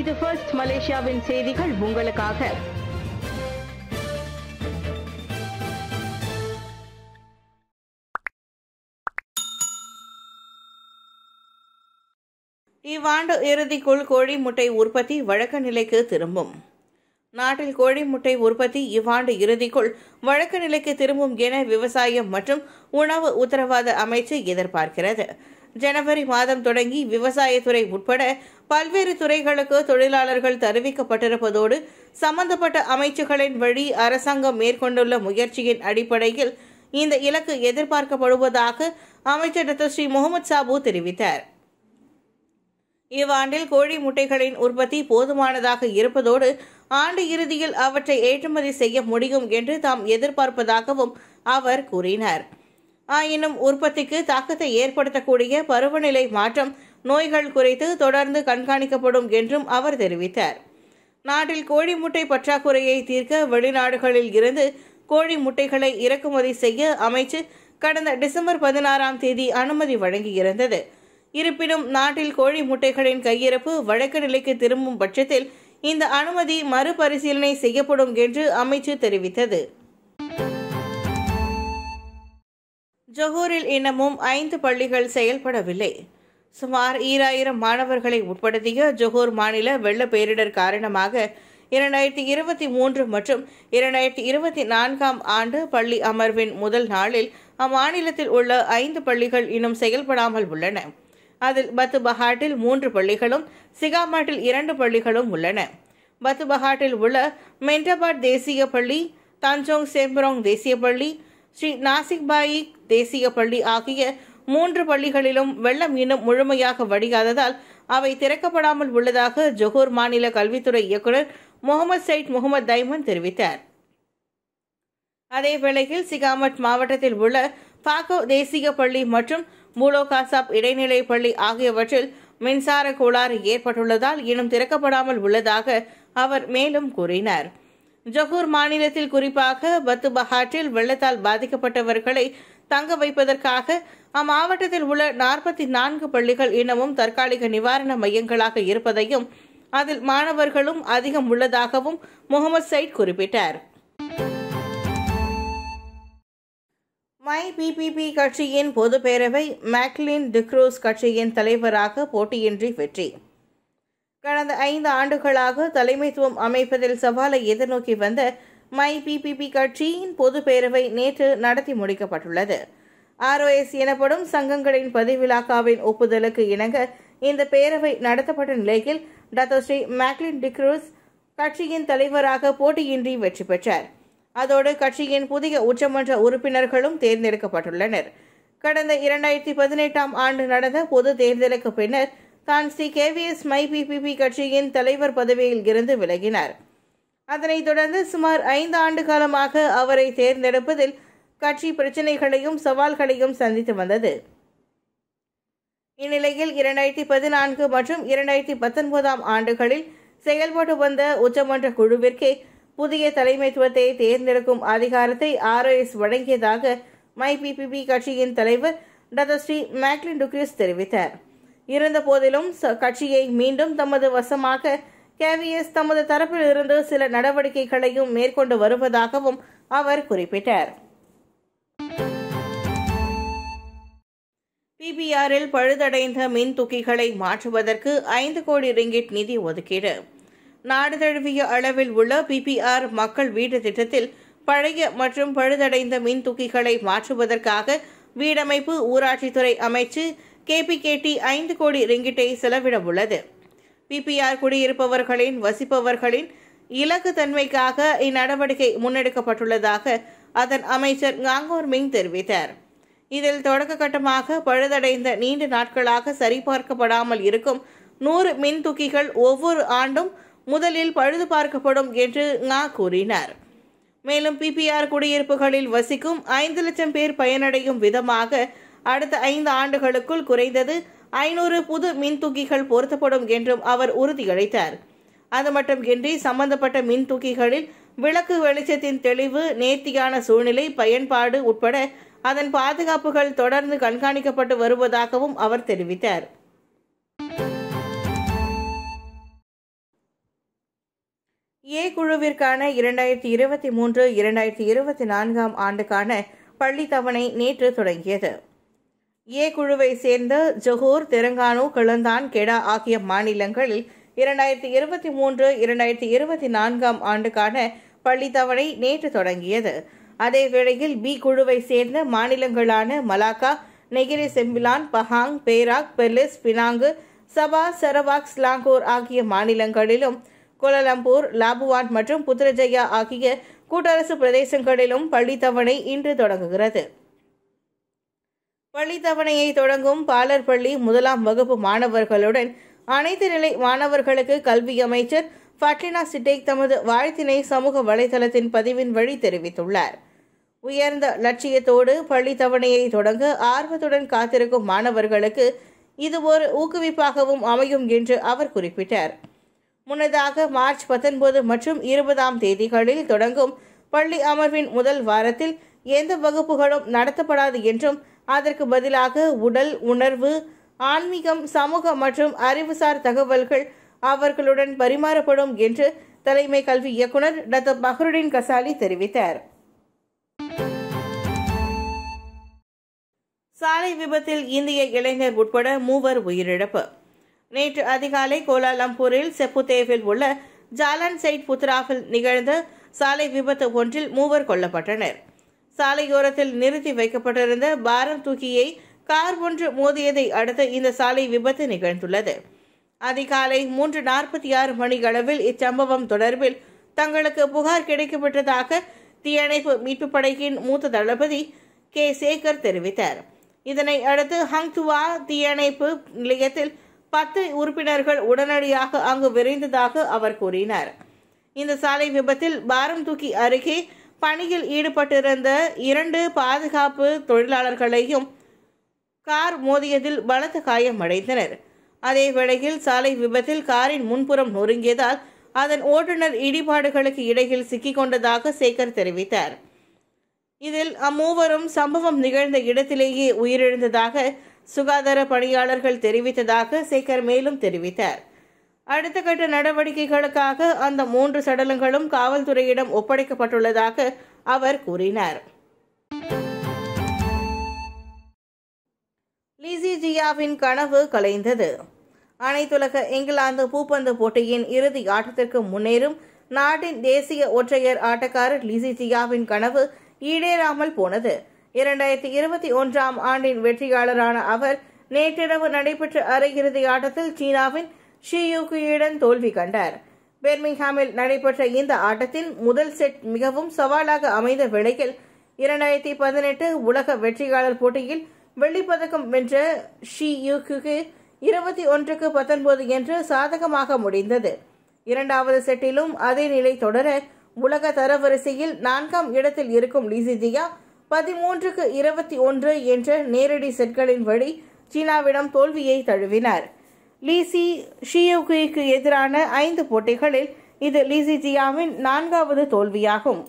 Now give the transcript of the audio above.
இது ஃபர்ஸ்ட் மலேசியாவின் செய்திகள் உங்களுக்காக. இவ்வாண்டு இறுதிக்குள் கோழி முட்டை உற்பத்தி வழக்க நிலைக்கு திரும்பும். நாட்டில் கோழி முட்டை உற்பத்தி இவ்வாண்டு இறுதிக்குள் வழக்க நிலைக்கு திரும்பும் என விவசாயம் மற்றும் உணவு உத்தரவாத அமைச்சு எதிர்பார்க்கிறது. ஜனவரி மாதம் தொடங்கி விவசாயத்துறை உட்பட பல்வேறு துறைகளுக்கு தொழிலாளர்கள் தெரிவிக்கப்பட்டிருப்பதோடு சம்பந்தப்பட்ட அமைச்சுகளின் வழி அரசாங்கம் மேற்கொண்டுள்ள முயற்சியின் அடிப்படையில் இந்த இலக்கு எதிர்பார்க்கப்படுவதாக அமைச்சர் டாக்டர் ஸ்ரீ முகமது சாபு தெரிவித்தார். இவ்வாண்டில் கோழி முட்டைகளின் உற்பத்தி போதுமானதாக இருப்பதோடு ஆண்டு இறுதியில் அவற்றை ஏற்றுமதி செய்ய முடியும் என்று தாம் எதிர்பார்ப்பதாகவும் அவர் கூறினார். ஆயினும் உற்பத்திக்கு தாக்கத்தை ஏற்படுத்தக்கூடிய பருவநிலை மாற்றம் நோய்கள் குறித்து தொடர்ந்து கண்காணிக்கப்படும் என்றும் அவர் தெரிவித்தார். நாட்டில் கோழி முட்டை பற்றாக்குறையை தீர்க்க வெளிநாடுகளில் இருந்து கோழி முட்டைகளை இறக்குமதி செய்ய அமைச்சு கடந்த டிசம்பர் பதினாறாம் தேதி அனுமதி வழங்கியிருந்தது. இருப்பினும் நாட்டில் கோழி முட்டைகளின் கையிருப்பு வழக்கு நிலைக்கு திரும்பும் பட்சத்தில் இந்த அனுமதி மறுபரிசீலனை செய்யப்படும் என்று அமைச்சு தெரிவித்தது. ஜொஹூரில் இன்னமும் ஐந்து பள்ளிகள் செயல்படவில்லை. சுமார் ஈராயிரம் மாணவர்களை உட்படுத்திய ஜொஹூர் மாநில வெள்ள பேரிடர் காரணமாக இரண்டாயிரத்தி இருபத்தி மூன்று மற்றும் இரண்டாயிரத்தி இருபத்தி நான்காம் ஆண்டு பள்ளி அமர்வின் முதல் நாளில் அம்மாநிலத்தில் உள்ள ஐந்து பள்ளிகள் இன்னும் செயல்படாமல் உள்ளன. அதில் பத்து பஹாட்டில் மூன்று பள்ளிகளும் சிகாமாட்டில் இரண்டு பள்ளிகளும் உள்ளன. பத்து பஹாட்டில் உள்ள மென்டபாட் தேசிய பள்ளி தஞ்சோங் சேம்பரோங் தேசிய பள்ளி ஸ்ரீ நாசிக்பாயி தேசிய பள்ளி ஆகிய மூன்று பள்ளிகளிலும் வெள்ளம் இன்னும் முழுமையாக வடிகாததால் அவை திறக்கப்படாமல் உள்ளதாக ஜொஹூர் மாநில கல்வித்துறை இயக்குநர் முகமது சயிட் முகமது தைமன் தெரிவித்தார். அதே வேளையில் சிகாமட் மாவட்டத்தில் உள்ள பாக்கோ தேசிய பள்ளி மற்றும் மூலோ காசாப் இடைநிலை பள்ளி ஆகியவற்றில் மின்சார கோளாறு ஏற்பட்டுள்ளதால் இன்னும் திறக்கப்படாமல் உள்ளதாக அவர் மேலும் கூறினார். ஜஹூர் மாநிலத்தில் குறிப்பாக பத்து பஹாட்டில் வெள்ளத்தால் பாதிக்கப்பட்டவர்களை தங்க வைப்பதற்காக அம்மாவட்டத்தில் உள்ள நாற்பத்தி நான்கு பள்ளிகள் இன்னமும் தற்காலிக நிவாரண மையங்களாக இருப்பதையும் அதில் மாணவர்களும் அதிகம் உள்ளதாகவும் முகமது சயிட் குறிப்பிட்டார். மை பிபிபி கட்சியின் பொதுப்பேரவை மேக்லின் டிக்ரூஸ் கட்சியின் தலைவராக போட்டியின்றி வெற்றி. கடந்த ஐந்து ஆண்டுகளாக தலைமைத்துவம் அமைப்பதில் சவாலை எதிர்நோக்கி வந்த மை பிபிபி கட்சியின் பொதுப்பேரவை நேற்று நடத்தி முடிக்கப்பட்டுள்ளது. ஆர்ஓஎஸ் எனப்படும் சங்கங்களின் பதிவிலாக்காவின் ஒப்புதலுக்கு இணங்க இந்த பேரவை நடத்தப்பட்ட நிலையில் டாக்டர் ஸ்ரீ மேக்லின் டிக்ரூஸ் கட்சியின் தலைவராக போட்டியின்றி வெற்றி பெற்றார். அதோடு கட்சியின் புதிய உச்சமன்ற உறுப்பினர்களும் தேர்ந்தெடுக்கப்பட்டுள்ளனர். கடந்த இரண்டாயிரத்தி பதினெட்டாம் ஆண்டு நடந்த பொது தேர்தலுக்கு பின்னர் தான் ஸ்ரீ கேவிஎஸ் மை. பிபிபி கட்சியின் தலைவர் பதவியில் இருந்து விலகினார். அதனைத் தொடர்ந்து சுமார் ஐந்து ஆண்டு காலமாக அவரை தேர்ந்தெடுப்பதில் கட்சி பிரச்சினைகளையும் சவால்களையும் சந்தித்து வந்தது. இந்நிலையில் இரண்டாயிரத்தி பதினான்கு மற்றும் இரண்டாயிரத்தி பத்தொன்பதாம் ஆண்டுகளில் செயல்பட்டு வந்த உச்சமன்ற குழுவிற்கே புதிய தலைமைத்துவத்தை தேர்ந்தெடுக்கும் அதிகாரத்தை ஆர்எஸ் வழங்கியதாக மை. பிபிபி கட்சியின் தலைவர் டதஸ்ரீ ஸ்ரீ மேக்லின் டுக்ரிஸ் தெரிவித்தார். இருந்த போதிலும் கட்சியை மீண்டும் தமது வசமாக கேவிஎஸ் தமது தரப்பில் இருந்து சில நடவடிக்கைகளையும் மேற்கொண்டு வருவதாகவும் அவர் குறிப்பிட்டார். பிபிஆரில் பழுதடைந்த மின் துக்கிகளை மாற்றுவதற்கு ஐந்து கோடி ரிங்கிட் நிதி ஒதுக்கீடு. நாடு தழுவிய அளவில் உள்ள பிபிஆர் மக்கள் வீட்டு திட்டத்தில் பழைய மற்றும் பழுதடைந்த மின் துக்கிகளை மாற்றுவதற்காக வீடமைப்பு ஊராட்சித்துறை அமைச்சு கேபிகேடி ஐந்து கோடி ரிங்கிட்டை செலவிட உள்ளது பிபிஆர் குடியிருப்பவர்களின் வசிப்பவர்களின் இலக்கு தன்மைக்காக இந்நடவடிக்கை முன்னெடுக்கப்பட்டுள்ளதாக அதன் அமைச்சர் காங்கோர் மிங் தெரிவித்தார். இதில் தொடக்க கட்டமாக பழுதடைந்த நீண்ட நாட்களாக சரிபார்க்கப்படாமல் இருக்கும் நூறு மின் துக்கிகள் ஒவ்வொரு ஆண்டும் முதலில் பழுது பார்க்கப்படும் என்று நா கூறினார். மேலும் பிபிஆர் குடியிருப்புகளில் வசிக்கும் ஐந்து லட்சம் பேர் பயனடையும் விதமாக அடுத்த ஐந்து ஆண்டுகளுக்குள் குறைந்தது ஐநூறு புது மின்தூக்கிகள் பொருத்தப்படும் என்றும் அவர் உறுதியளித்தார். அது மட்டுமின்றி சம்பந்தப்பட்ட மின்தூக்கிகளில் விளக்கு வெளிச்சத்தின் தெளிவு நேர்த்தியான சூழ்நிலை பயன்பாடு உட்பட அதன் பாதுகாப்புகள் தொடர்ந்து கண்காணிக்கப்பட்டு வருவதாகவும் அவர் தெரிவித்தார். ஏ குழுவிற்கான இரண்டாயிரத்தி இருபத்தி மூன்று இரண்டாயிரத்தி இருபத்தி நான்காம் ஆண்டுக்கான பள்ளி தவணை நேற்று தொடங்கியது. ஏ குழுவை சேர்ந்த ஜொஹூர் தெலங்கானு கிளந்தான் கெடா ஆகிய மாநிலங்களில் இரண்டாயிரத்தி இருபத்தி மூன்று இரண்டாயிரத்தி இருபத்தி நான்காம் ஆண்டுக்கான பள்ளி தவணை நேற்று தொடங்கியது. அதே வேளையில் பி குழுவை சேர்ந்த மாநிலங்களான Malacca Negeri Sembilan Pahang Perak Perlis Penang Sabah Sarawak Selangor ஆகிய மாநிலங்களிலும் கோலாலம்பூர் லாபுவான் மற்றும் புத்ரஜயா ஆகிய கூட்டரசு பிரதேசங்களிலும் பள்ளி தவணை இன்று தொடங்குகிறது. பள்ளி தவணையை தொடங்கும் பாலர் பள்ளி முதலாம் வகுப்பு மாணவர்களுடன் அனைத்து நிலை மாணவர்களுக்கு கல்வி அமைச்சர் ஃபட்லினா சிட்டேக் தமது வாழ்த்தினை சமூக வலைதளத்தின் பதிவின் வழி தெரிவித்துள்ளார். உயர்ந்த லட்சியத்தோடு பள்ளி தவணையை தொடங்க ஆர்வத்துடன் காத்திருக்கும் மாணவர்களுக்கு இது ஒரு ஊக்குவிப்பாகவும் அமையும் என்று அவர் குறிப்பிட்டார். முன்னதாக மார்ச் பத்தொன்பது மற்றும் இருபதாம் தேதிகளில் தொடங்கும் பள்ளி அமர்வின் முதல் வாரத்தில் எந்த வகுப்புகளும் நடத்தப்படாது என்றும் அதற்கு பதிலாக உடல் உணர்வு ஆன்மீகம் சமூக மற்றும் அறிவுசார் தகவல்கள் அவர்களுடன் பரிமாறப்படும் என்று தலைமை கல்வி இயக்குனர் டாக்டர் பஹ்ருடின் கசாலி தெரிவித்தார். சாலை விபத்தில் இந்திய இளைஞர் உட்பட மூவர் உயிரிழப்பு. நேற்று அதிகாலை கோலாலம்பூரில் செப்புதேவில் உள்ள ஜாலான் சைட் புத்ராவில் நிகழ்ந்த சாலை விபத்து ஒன்றில் மூவர் கொல்லப்பட்டனர். சாலையோரத்தில் நிறுத்தி வைக்கப்பட்டிருந்த பாரம் தூக்கியை கார் ஒன்று மோதியதை அடுத்து இந்த சாலை விபத்து நிகழ்ந்துள்ளது. அதிகாலை மூன்று நாற்பத்தி ஆறு மணியளவில் இச்சம்பவம் தொடர்பில் தங்களுக்கு புகார் கிடைக்கப்பட்டதாக தீயணைப்பு மீட்பு படையின் மூத்த தளபதி கே. சேகர் தெரிவித்தார். இதனை அடுத்து ஹங்துவா தீயணைப்பு நிலையத்தில் பத்து உறுப்பினர்கள் உடனடியாக அங்கு விரைந்ததாக அவர் கூறினார். இந்த சாலை விபத்தில் பாரம் தூக்கி அருகே பணியில் ஈடுபட்டிருந்த இரண்டு பாதுகாப்பு தொழிலாளர்களையும் கார் மோதியதில் பலத்த காயமடைந்தனர் அதே வேளையில் சாலை விபத்தில் காரின் முன்புறம் நொறுங்கியதால் அதன் ஓட்டுநர் இடிபாடுகளுக்கு இடையில் சிக்கிக்கொண்டதாக சேகர் தெரிவித்தார். இதில் அம்மூவரும் சம்பவம் நிகழ்ந்த இடத்திலேயே உயிரிழந்ததாக சுகாதார பணியாளர்கள் தெரிவித்ததாக சேகர் மேலும் தெரிவித்தார். அடுத்த கட்ட நடவடிக்கைகளுக்காக அந்த மூன்று சடலங்களும் காவல்துறையிடம் ஒப்படைக்கப்பட்டுள்ளதாக அவர் கூறினார். லிசி ஜியாவின் கனவு கலைந்தது. அனைத்துலக இங்கிலாந்து பூப்பந்து போட்டியின் இறுதி ஆட்டத்திற்கு முன்னேறும் நாட்டின் தேசிய ஒற்றையர் ஆட்டக்காரர் லிசி ஜியாவின் கனவு ஈடேறாமல் போனது. இரண்டாயிரத்தி இருபத்தி ஒன்றாம் ஆண்டின் வெற்றியாளரான அவர் நேற்றிரவு நடைபெற்ற அரையிறுதி ஆட்டத்தில் சீனாவின் ஷியூகியுடன் தோல்வி கண்டார். பெர்மிங்ஹாமில் நடைபெற்ற இந்த ஆட்டத்தின் முதல் செட் மிகவும் சவாலாக அமைந்த வேளையில் இரண்டாயிரத்தி பதினெட்டு உலக வெற்றியாளர் போட்டியில் வெள்ளிப்பதக்கம் வென்ற ஷி யூக்கு இருபத்தி ஒன்றுக்கு பத்தொன்பது என்று சாதகமாக முடிந்தது. இரண்டாவது செட்டிலும் அதே நிலை தொடர உலக தரவரிசையில் நான்காம் இடத்தில் இருக்கும் லிசிதியா பதிமூன்றுக்கு இருபத்தி ஒன்று என்ற நேரடி செட்களின் வழி சீனாவிடம் தோல்வியை தழுவினார். லீசி ஷியோகுய்க்கு எதிரான ஐந்து போட்டிகளில் இது லீசி ஜியாவின் நான்காவது தோல்வியாகும்.